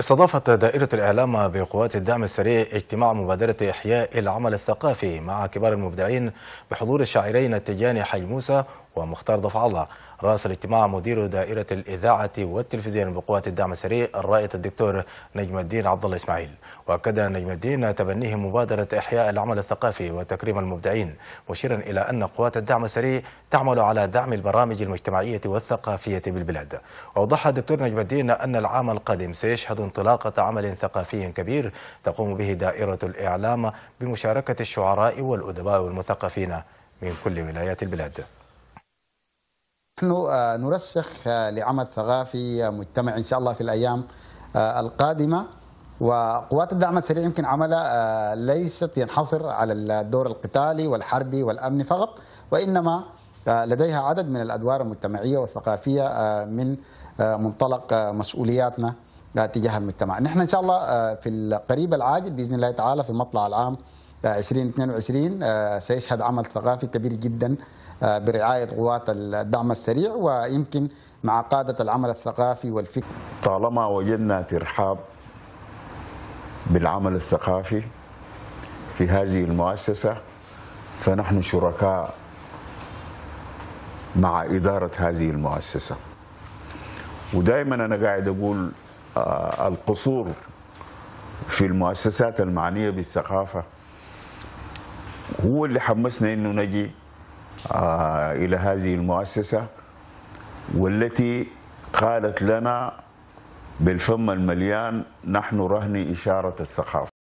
استضافت دائرة الإعلام بقوات الدعم السريع اجتماع مبادرة إحياء العمل الثقافي مع كبار المبدعين بحضور الشاعرين التجاني حي موسى ومختار ضفع الله رأس الاجتماع مدير دائرة الإذاعة والتلفزيون بقوات الدعم السريع الرائد الدكتور نجم الدين عبد الله إسماعيل. وأكد نجم الدين تبنيه مبادرة إحياء العمل الثقافي وتكريم المبدعين مشيرا إلى أن قوات الدعم السريع تعمل على دعم البرامج المجتمعية والثقافية بالبلاد. وأوضح الدكتور نجم الدين أن العام القادم سيشهد انطلاقة عمل ثقافي كبير تقوم به دائرة الإعلام بمشاركة الشعراء والأدباء والمثقفين من كل ولايات البلاد. نحن نرسخ لعمل ثقافي مجتمع إن شاء الله في الأيام القادمة. وقوات الدعم السريع يمكن عملها ليست ينحصر على الدور القتالي والحربي والأمني فقط وإنما لديها عدد من الأدوار المجتمعية والثقافية من منطلق مسؤولياتنا تجاه المجتمع. نحن إن شاء الله في القريب العاجل بإذن الله تعالى في المطلع العام 2022 سيشهد عمل ثقافي كبير جدا برعاية قوات الدعم السريع ويمكن مع قادة العمل الثقافي والفكر طالما وجدنا ترحاب بالعمل الثقافي في هذه المؤسسة فنحن شركاء مع إدارة هذه المؤسسة. ودائما أنا قاعد أقول القصور في المؤسسات المعنية بالثقافة هو اللي حمسنا إنه نجي إلى هذه المؤسسة والتي قالت لنا بالفم المليان نحن رهن إشارة الثقافة.